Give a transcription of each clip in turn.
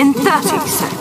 in 30 seconds.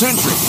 Building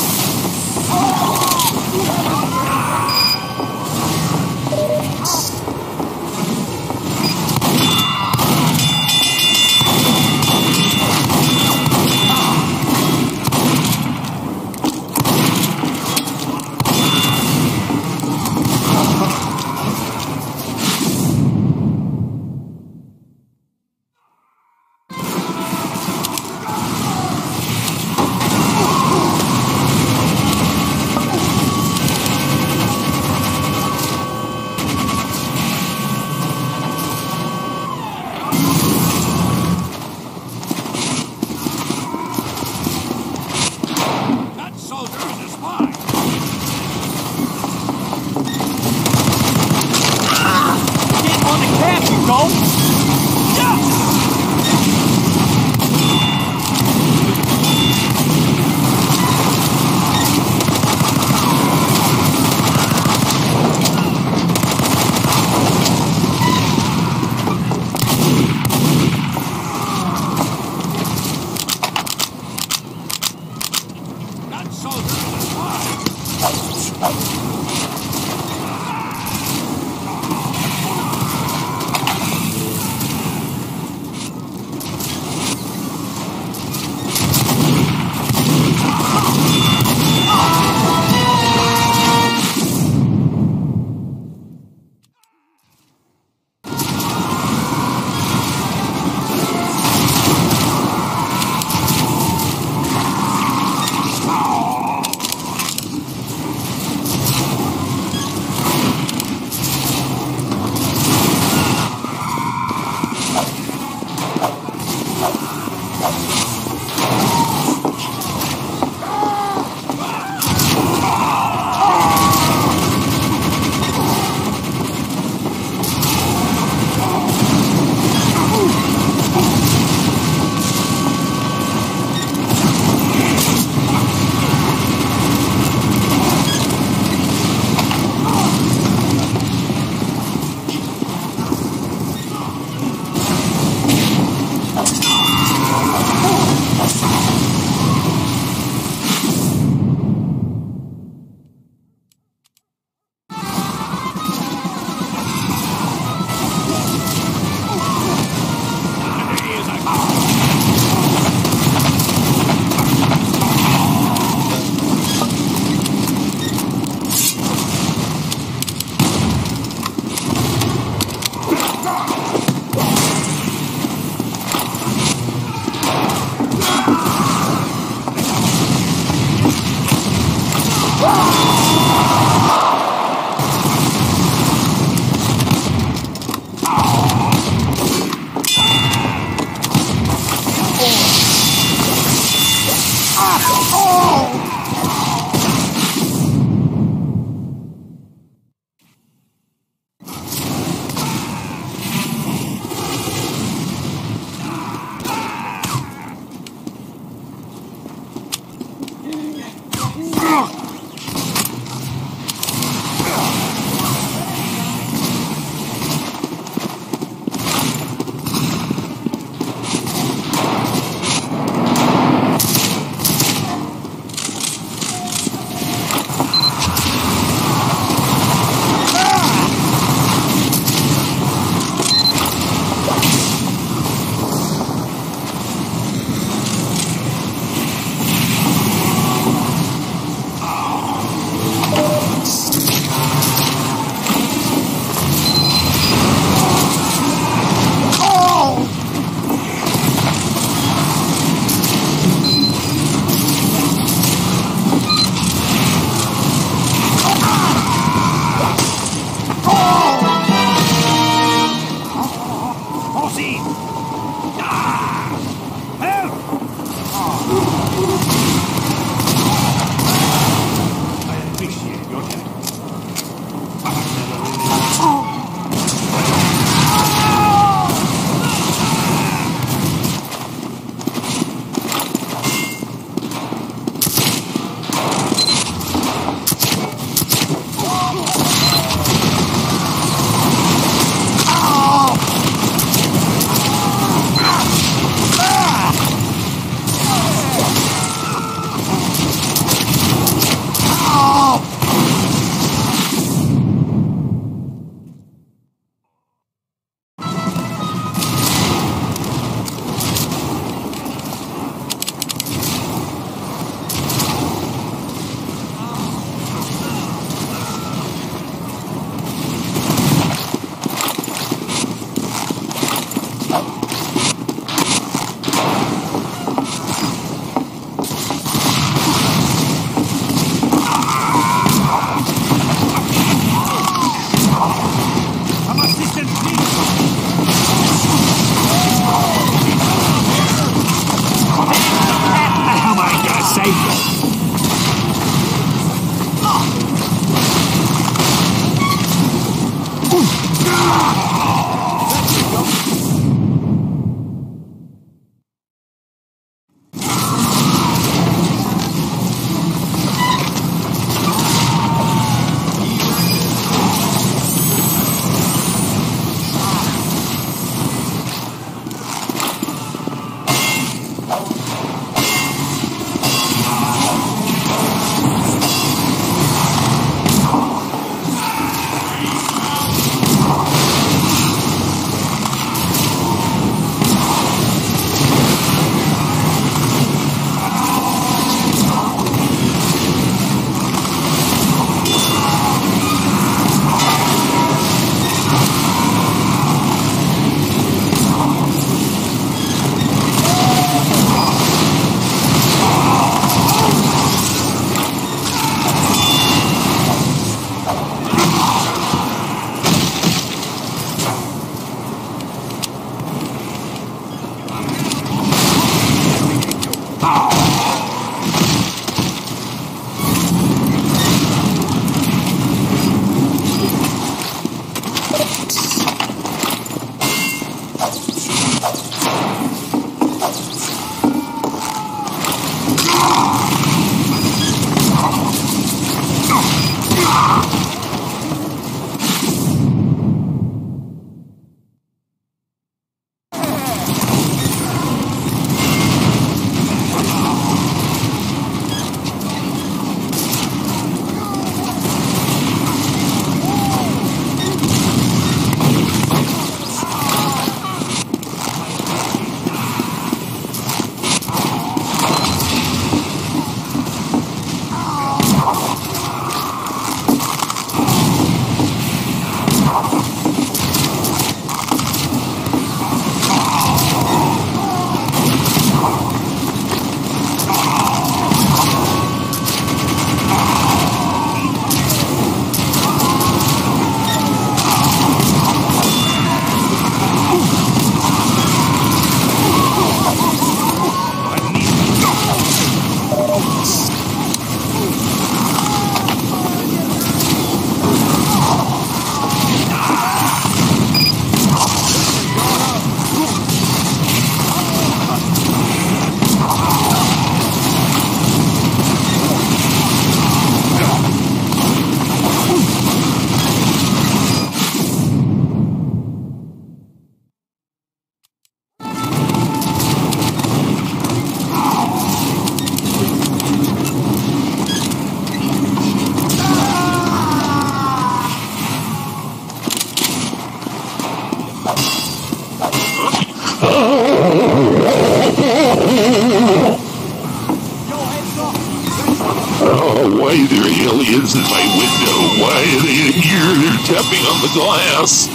Goiás.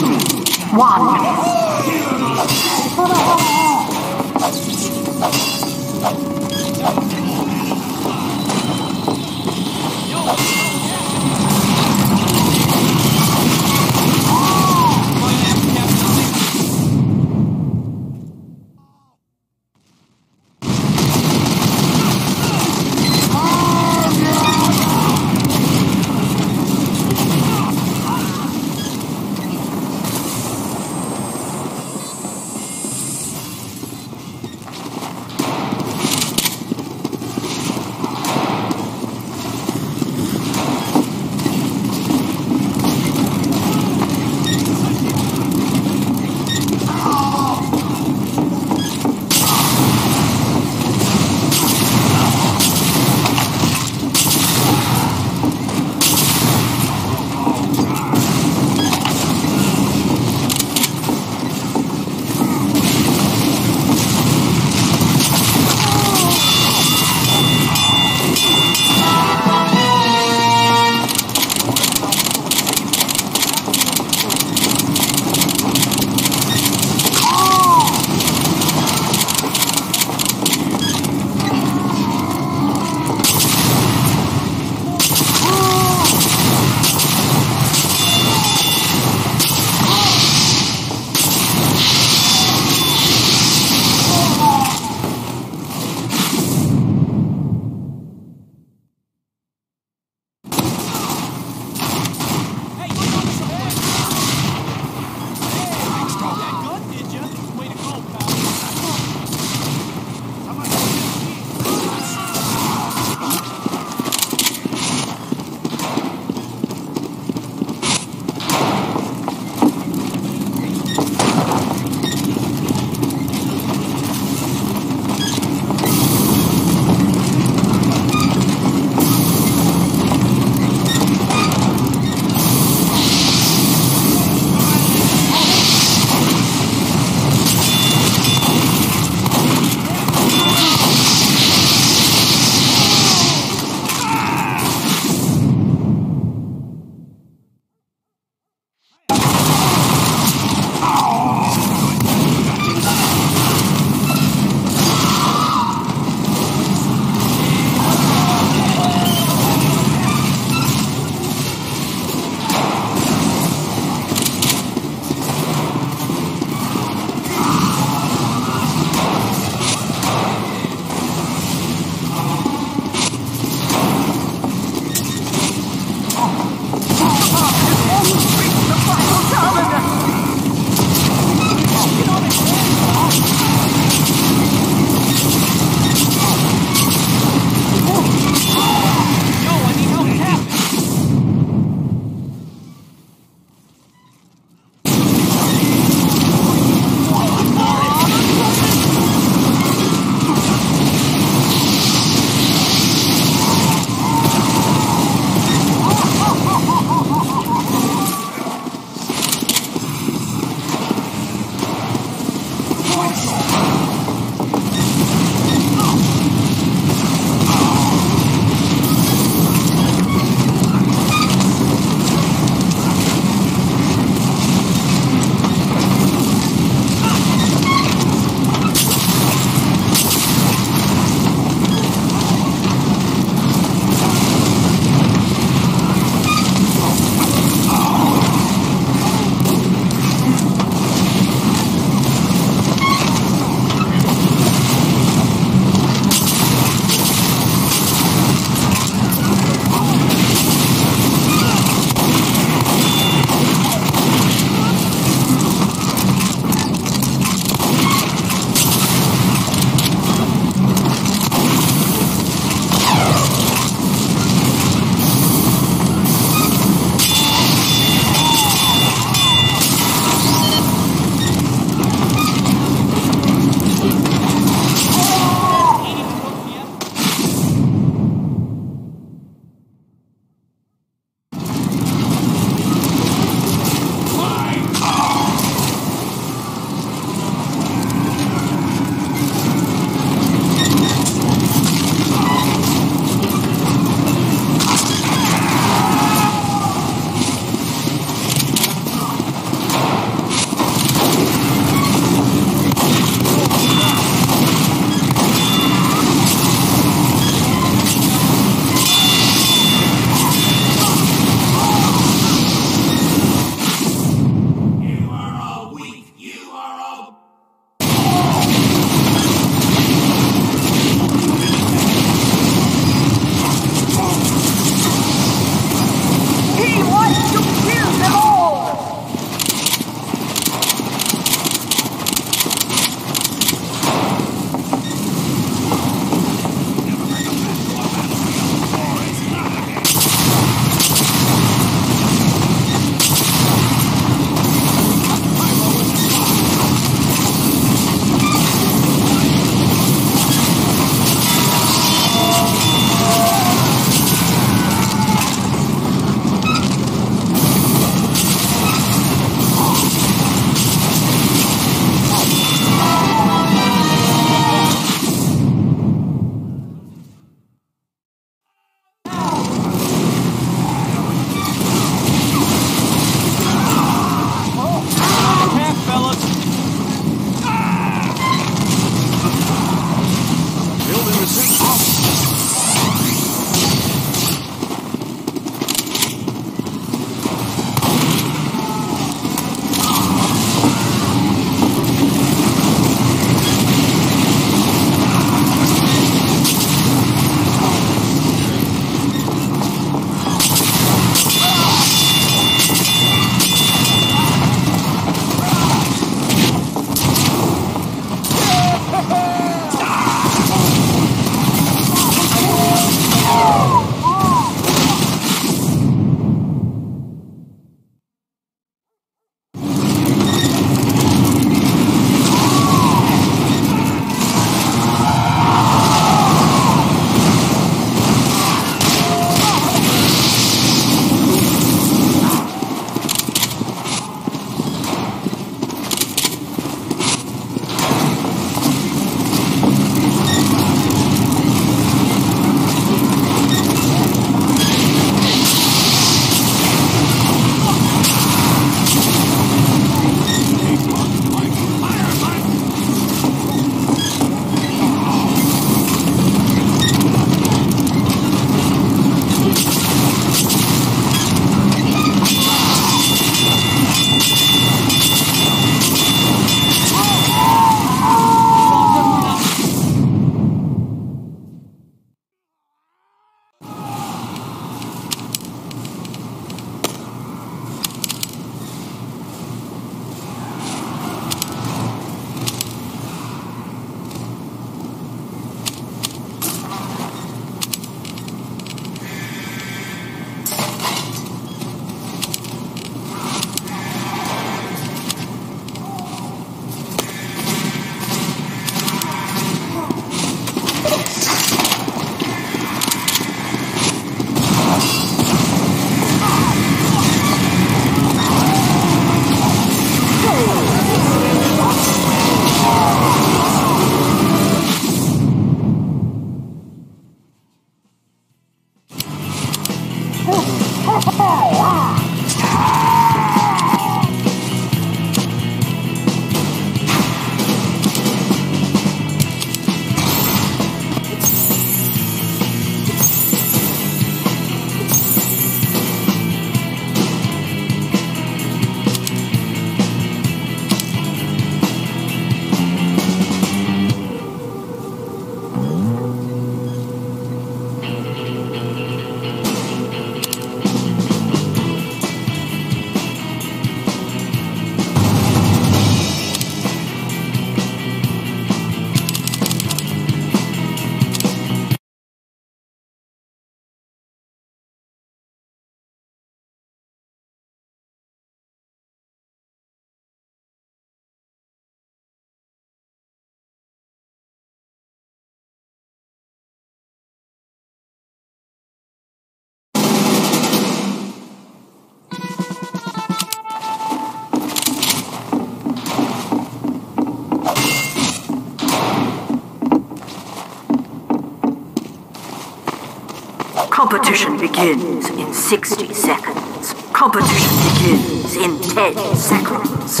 Competition begins in 60 seconds. Competition begins in 10 seconds.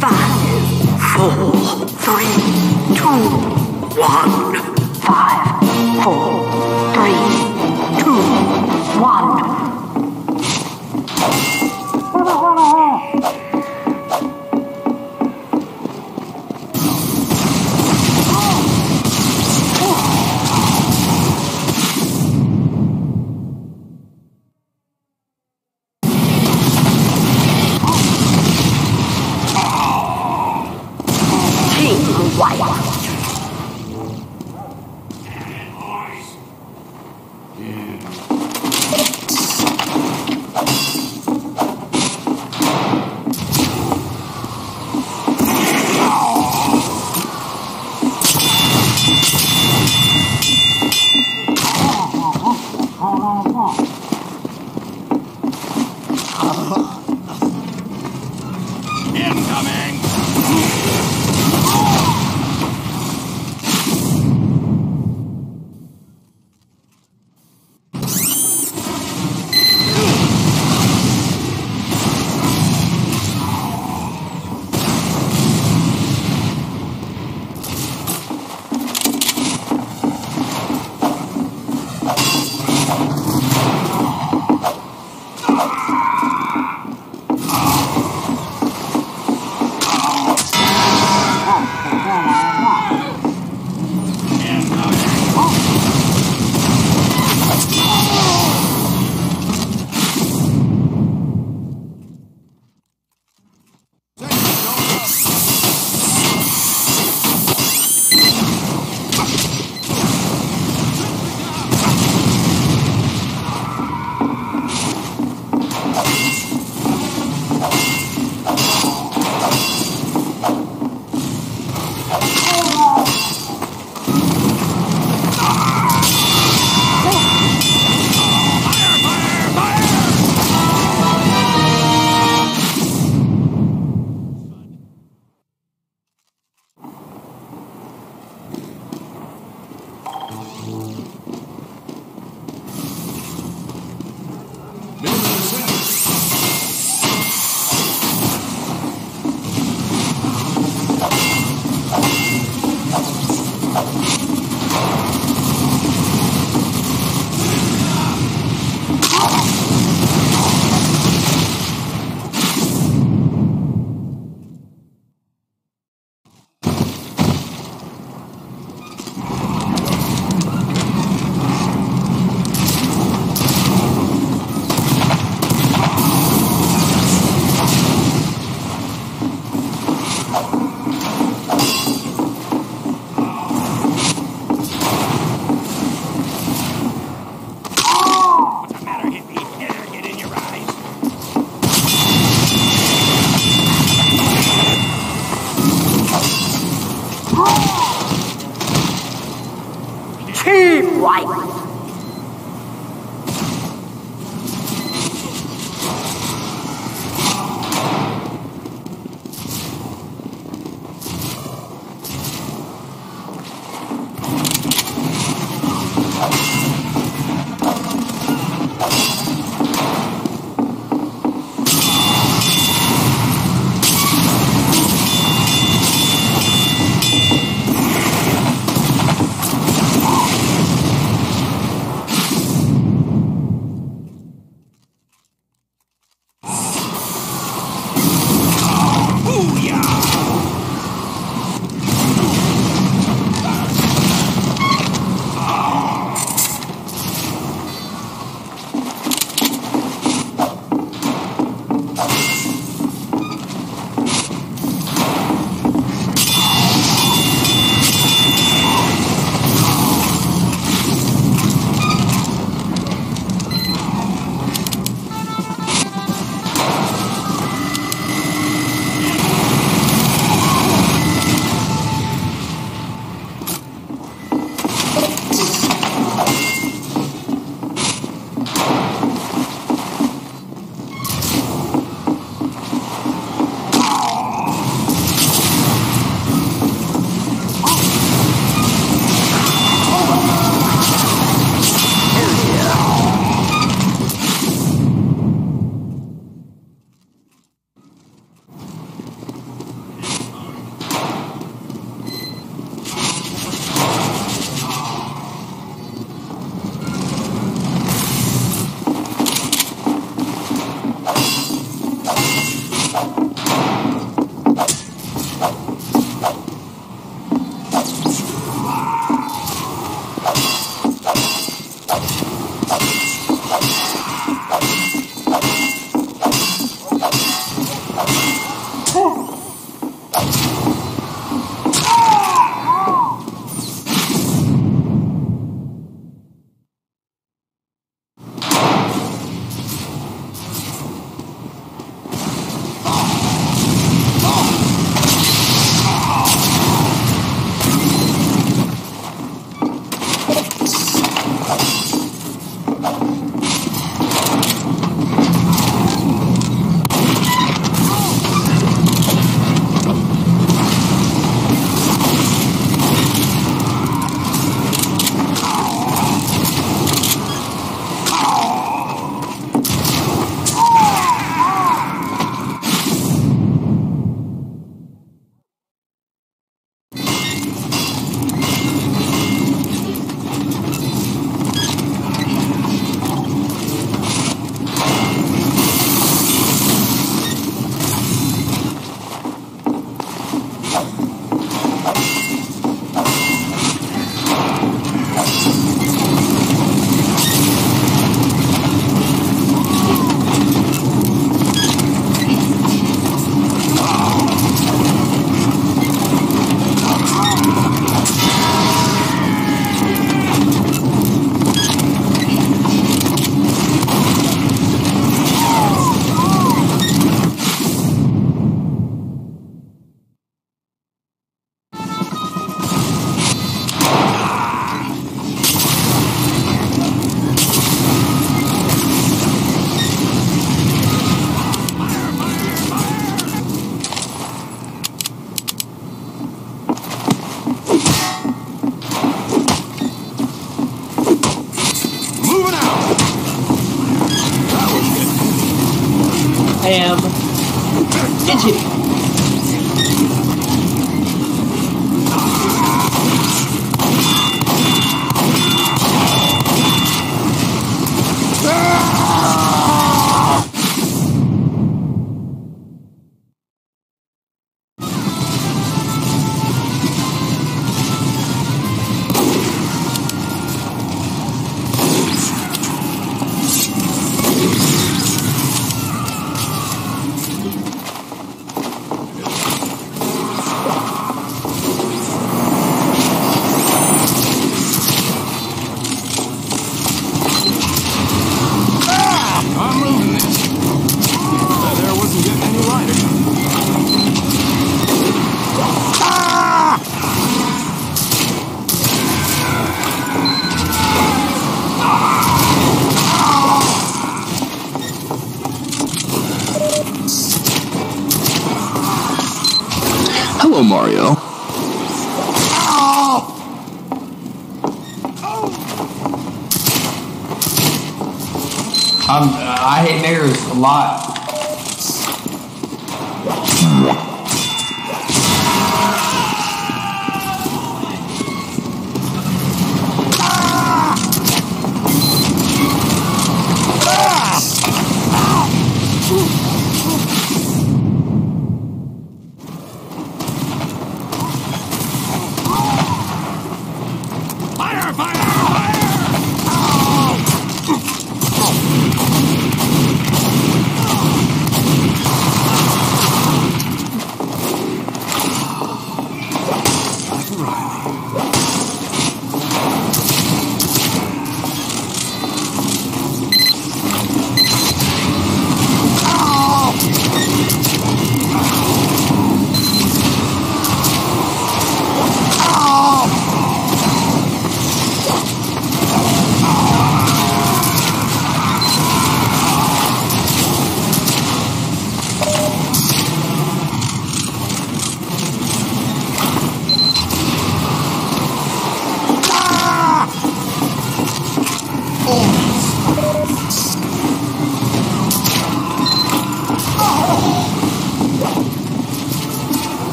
Five, four, three, two, one. Five, four, three,